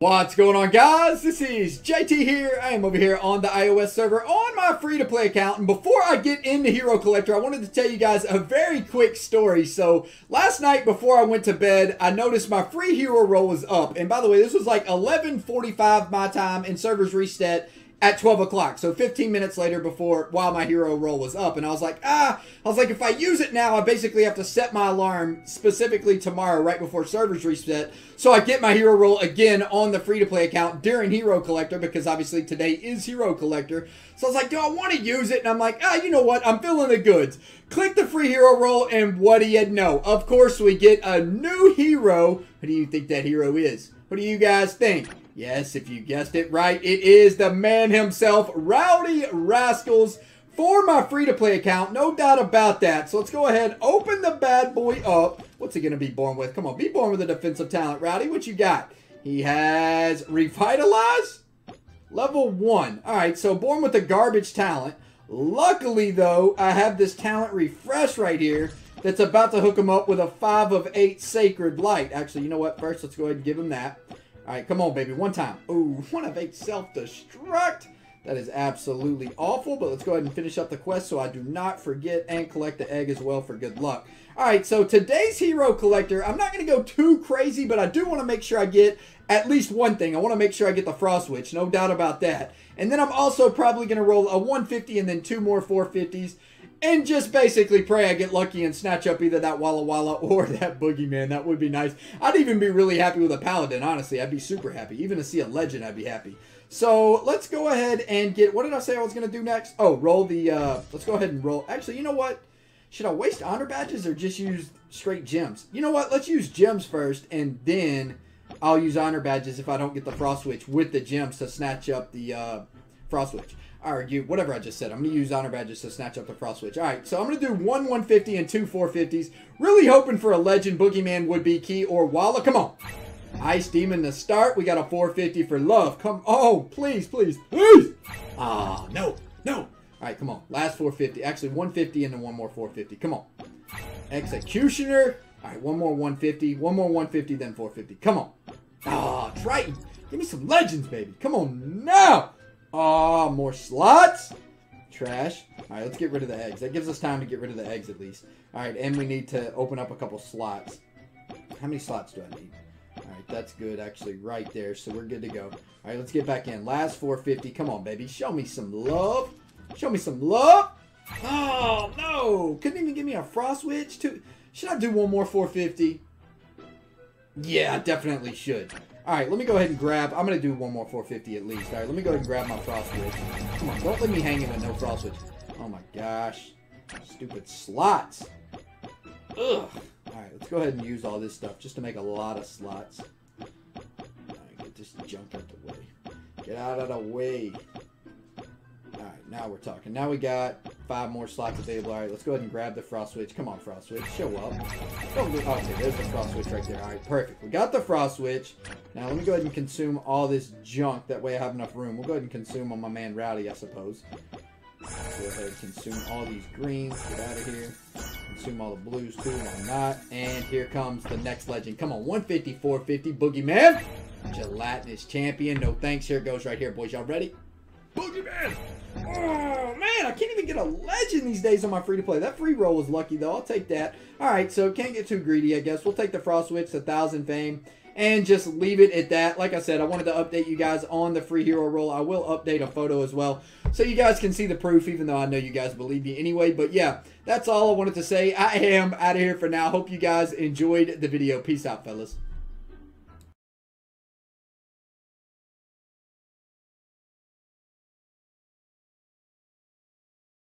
What's going on guys? This is JT here. I am over here on the iOS server on my free-to-play account. And before I get into Hero Collector, I wanted to tell you guys a very quick story. So last night before I went to bed, I noticed my free hero roll was up. And by the way, this was like 11.45 my time and servers reset at 12 o'clock. So 15 minutes later before, while my hero roll was up. And I was like, ah, I was like, if I use it now, I basically have to set my alarm specifically tomorrow right before servers reset. So I get my hero roll again on the free-to-play account during Hero Collector because obviously today is Hero Collector. So I was like, do I want to use it? And I'm like, ah, you know what? I'm feeling the goods. Click the free hero roll and what do you know? Of course, we get a new hero. Who do you think that hero is? What do you guys think? Yes, if you guessed it right, it is the man himself, Rowdy Rascals, for my free-to-play account. No doubt about that. So let's go ahead, open the bad boy up. What's he going to be born with? Come on, be born with a defensive talent, Rowdy. What you got? He has Revitalize, level 1. All right, so born with a garbage talent. Luckily, though, I have this talent refresh right here that's about to hook him up with a 5 of 8 Sacred Light. Actually, you know what? First, let's go ahead and give him that. All right, come on, baby. One time. Ooh, one of eight self-destruct. That is absolutely awful, but let's go ahead and finish up the quest so I do not forget and collect the egg as well for good luck. All right, so today's hero collector, I'm not going to go too crazy, but I do want to make sure I get at least one thing. I want to make sure I get the Frost Witch, no doubt about that. And then I'm also probably going to roll a 150 and then two more 450s and just basically pray I get lucky and snatch up either that Walla Walla or that Boogeyman. That would be nice. I'd even be really happy with a Paladin, honestly. I'd be super happy. Even to see a Legend, I'd be happy. So let's go ahead and get, what did I say I was going to do next? Oh, roll the, uh, let's go ahead and roll. Actually, you know what? Should I waste honor badges or just use straight gems? You know what? Let's use gems first and then I'll use honor badges if I don't get the Frost Witch with the gems to snatch up the uh, Frost Witch or you, whatever I just said. I'm going to use honor badges to snatch up the frost witch. All right, so I'm going to do one 150 and two 450s. Really hoping for a legend boogeyman would be key or Walla. Come on. Ice Demon to start. We got a 450 for love. Come, oh, please, please, please. Ah, oh, no, no. All right, come on. Last 450. Actually, 150 and then one more 450. Come on. Executioner. All right, one more 150. One more 150, then 450. Come on. Ah, oh, Triton. Give me some legends, baby. Come on now. Oh, more slots? Trash. Alright, let's get rid of the eggs. That gives us time to get rid of the eggs at least. Alright, and we need to open up a couple slots. How many slots do I need? Alright, that's good actually right there, so we're good to go. Alright, let's get back in. Last 450. Come on, baby. Show me some love. Show me some love. Oh, no. Couldn't even give me a frost witch. Too. Should I do one more 450? Yeah, I definitely should. Alright, let me go ahead and grab... I'm going to do one more 450 at least. Alright, let me go ahead and grab my Frost Witch. Come on, don't let me hang in with no Frost Witch. Oh my gosh. Stupid slots. Ugh. Alright, let's go ahead and use all this stuff just to make a lot of slots. Alright, get this junk out the way. Get out of the way. Alright, now we're talking. Now we got five more slots available. Alright, let's go ahead and grab the Frost Witch. Come on, Frost Witch. Show up. Don't do, oh, okay, there's the Frost Witch right there. Alright, perfect. We got the Frost Witch. Now, let me go ahead and consume all this junk. That way I have enough room. We'll go ahead and consume on my man Rowdy, I suppose. Go ahead and consume all these greens. Get out of here. Consume all the blues, too. Why not? And here comes the next legend. Come on, 150, 450. Boogeyman. Gelatinous champion. No thanks. Here it goes right here, boys. Y'all ready? Boogeyman! Oh, man, I can't even get a legend these days on my free-to-play. That free roll was lucky, though. I'll take that. All right, so can't get too greedy, I guess. We'll take the Frost Witch, the 1,000 fame, and just leave it at that. Like I said, I wanted to update you guys on the free hero roll. I will update a photo as well so you guys can see the proof, even though I know you guys believe me anyway. But yeah, that's all I wanted to say. I am out of here for now. Hope you guys enjoyed the video. Peace out, fellas.